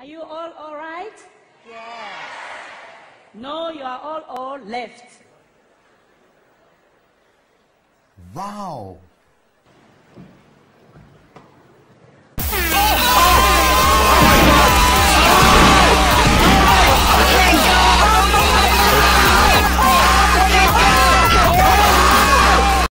Are you all all right? Yes. No, you are all all left. Wow!